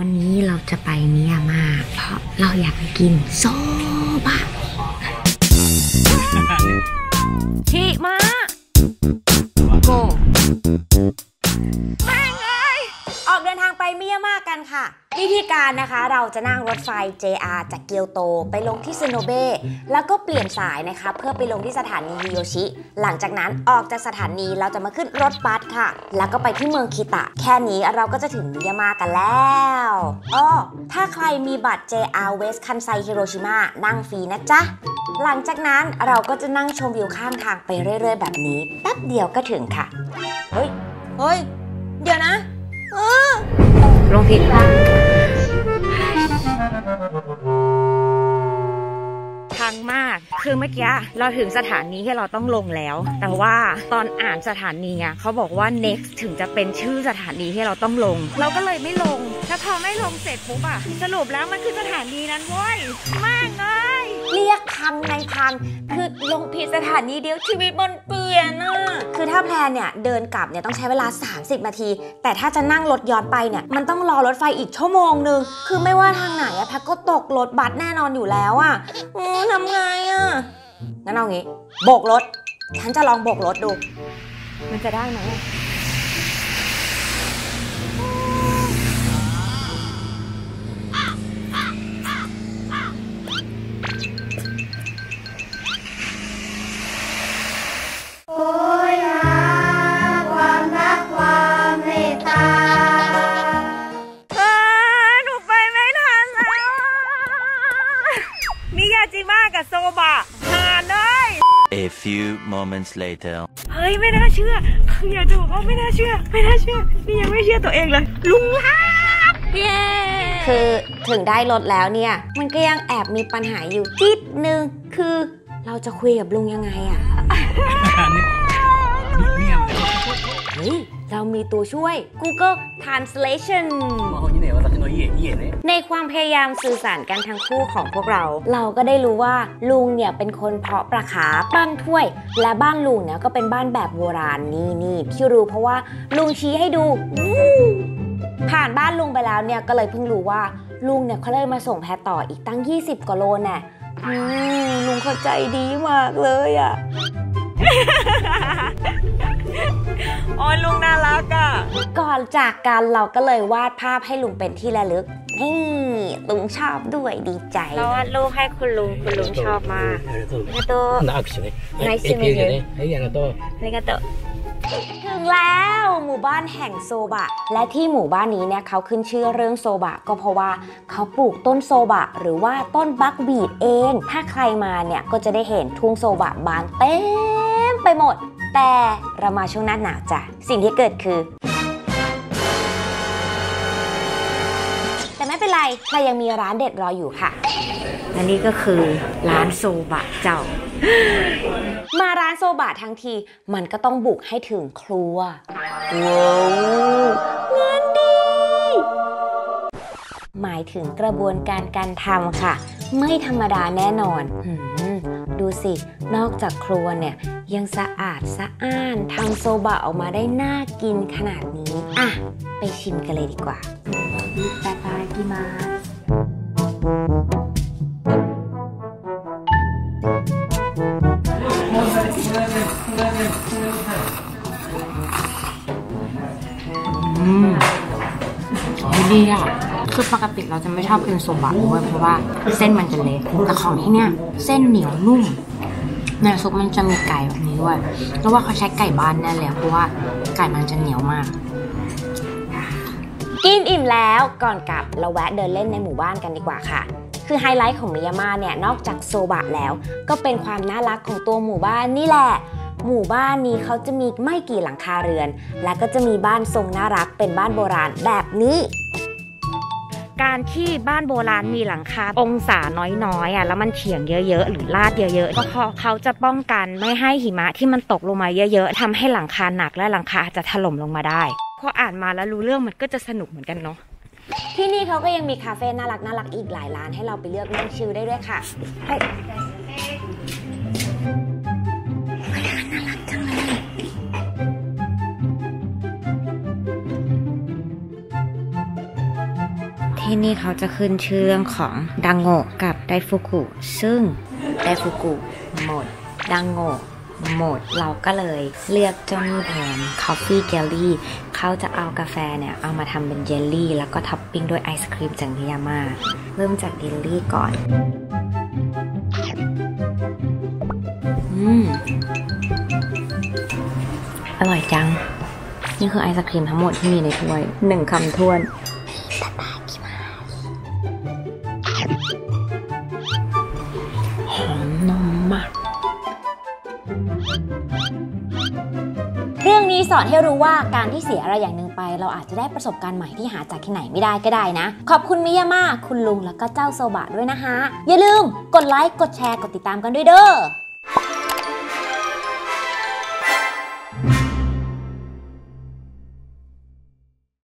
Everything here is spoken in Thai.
วันนี้เราจะไปเมียมา เพราะเราอยากไปกินโซบะชิมาโก ยมากันค่ะ วิธีการนะคะเราจะนั่งรถไฟ JR จากเกียวโต ไปลงที่ซึโนเบะแล้วก็เปลี่ยนสายนะคะเพื่อไปลงที่สถานีฮิโยชิ หลังจากนั้นออกจากสถานีเราจะมาขึ้นรถบัสค่ะ แล้วก็ไปที่เมืองคิตะ แค่นี้เราก็จะถึงมิยามากันแล้วอ้อถ้าใครมีบัตร JR West Kansai Hiroshima นั่งฟรีนะจ๊ะหลังจากนั้นเราก็จะนั่งชมวิวข้ามทางไปเรื่อย ๆ แบบนี้แป๊บเดียวก็ถึงค่ะ เฮ้ย เฮ้ย เดี๋ยวนะ เออ ลงผิดพังมาก คือเมื่อกี้เราถึงสถานีที่เราต้องลงแล้ว แต่ว่าตอนอ่านสถานีอะเขาบอกว่า next ถึงจะเป็นชื่อสถานีที่เราต้องลง เราก็เลยไม่ลง แล้วพอไม่ลงเสร็จปุ๊บอะสรุปแล้วมันคือสถานีนั้นเว้ยมากเลย เรียกพังในพังคือลงผิดสถานีเดียวชีวิตมันเปลี่ยนอะคือถ้าแพลนเนี่ยเดินกลับเนี่ยต้องใช้เวลา 30 นาที แต่ถ้าจะนั่งรถย้อนไปเนี่ยมันต้องรอรถไฟอีกชั่วโมงหนึ่งคือไม่ว่าทางไหนอะแพลก็ตกรถบัสแน่นอนอยู่แล้วอะอทำไงอะงั้นเอางี้ โบกรถ ฉันจะลองโบกรถดู มันจะได้ไหม A few moments later. เฮ้ยไม่น่าเชื่อคืออยากจะบอกว่าไม่น่าเชื่อ ไม่น่าเชื่อ นี่ยังไม่เชื่อตัวเองเลย ลุงลาบเย้คือถึงได้รถแล้วเนี่ย มันก็ยังแอบมีปัญหาอยู่จิดนึง คือเราจะคุยกับลุงยังไงอะ เฮ้ย เรามีตัวช่วย Google Translation ในความพยายามสื่อสารกันทั้งคู่ของพวกเรา เราก็ได้รู้ว่าลุงเนี่ยเป็นคนเพาะปลาขาปั้นถ้วย และบ้านลุงเนี่ยก็เป็นบ้านแบบโบราณนี่นี่ที่รู้เพราะว่าลุงชี้ให้ดู ผ่านบ้านลุงไปแล้วเนี่ยก็เลยเพิ่งรู้ว่าลุงเนี่ยเขาเลยมาส่งแพรต่ออีกตั้ง 20กว่าโลน่ะลุงเข้าใจดีมากเลยอะ โอ้ยลุงน่ารักอะก่อนจากกันเราก็เลยวาดภาพให้ลุงเป็นที่ระลึก นี่ลุงชอบด้วยดีใจเราวาดรูปให้คุณลุงคุณลุงชอบมากนาโตนาคุชเลยนะไนซิเมเยเฮ้ยนาโตนาโตถึงแล้วหมู่บ้านแห่งโซบะ และที่หมู่บ้านนี้เนี่ยเขาขึ้นชื่อเรื่องโซบะ ก็เพราะว่าเขาปลูกต้นโซบะ หรือว่าต้นบักบีดเอง ถ้าใครมาเนี่ยก็จะได้เห็นทุ่งโซบะบานเต็ม ไปหมด แต่เรามาช่วงหน้าหนาวจ้ะ สิ่งที่เกิดคือ แต่ไม่เป็นไรเรายังมีร้านเด็ดรออยู่ค่ะ และนี่ก็คือร้านโซบะเจ้า มาร้านโซบะทั้งที มันก็ต้องบุกให้ถึงครัวว้าวงานดีหมายถึงกระบวนการการทำค่ะ ไม่ธรรมดาแน่นอนหืม ดูสิ นอกจากครัวเนี่ย ยังสะอาดสะอ้านทำโซบะออกมาได้น่ากินขนาดนี้ อะ ไปชิมกันเลยดีกว่าแตตากิมาอืมดีอะ คือปกติเราจะไม่ชอบกินโซบะด้วยเพราะว่าเส้นมันจะเละแต่ของที่เนี่ยเส้นเหนียวนุ่มในซุปมันจะมีไก่แบบนี้ด้วยแล้วว่าเขาใช้ไก่บ้านแน่เลยเพราะว่าไก่มันจะเหนียวมาก กินอิ่มแล้วก่อนกลับเราแวะเดินเล่นในหมู่บ้านกันดีกว่าค่ะ คือไฮไลท์ของมิยาม่าเนี่ยนอกจากโซบะแล้ว ก็เป็นความน่ารักของตัวหมู่บ้านนี่แหละ หมู่บ้านนี้เขาจะมีไม่กี่หลังคาเรือน และก็จะมีบ้านทรงน่ารักเป็นบ้านโบราณแบบนี้ การที่บ้านโบราณมีหลังคาองศาน้อยๆอะแล้วมันเฉียงเยอะๆ หรือลาดเยอะๆก็เพราะเขาจะป้องกันไม่ให้หิมะที่มันตกลงมาเยอะๆทำให้หลังคาหนักและหลังคาอาจจะถล่มลงมาได้พออ่านมาแล้วรู้เรื่องมันก็จะสนุกเหมือนกันเนาะที่นี่เขาก็ยังมีคาเฟ่น่ารักน่ารักอีกหลายร้านให้เราไปเลือกนั่งชิลได้ด้วยค่ะ ที่นี่เขาจะขึ้นชื่อเรื่องของดังโงะกับไดฟุกุ ซึ่งไดฟุกุหมด ดังโงะหมด เราก็เลยเลือกเจ้านี่แทน Coffee Jelly เขาจะเอากาแฟเนี่ย เอามาทำเป็นเยลลี่ แล้วก็ท็อปปิ้งด้วยไอศครีมจากนิยาม่าเริ่มจากเยลลี่ก่อน อืม อร่อยจัง นี่คือไอศครีมทั้งหมดที่มีในถ้วยหนึ่งคำท้วน สอนให้รู้ว่าการที่เสียอะไรอย่างหนึ่งไป เราอาจจะได้ประสบการณ์ใหม่ที่หาจากที่ไหนไม่ได้ก็ได้นะ ขอบคุณมิยาม่าคุณลุงแล้วก็เจ้าโซบะด้วยนะคะอย่าลืมกดไลค์กดแชร์กดติดตามกันด้วยเด้อ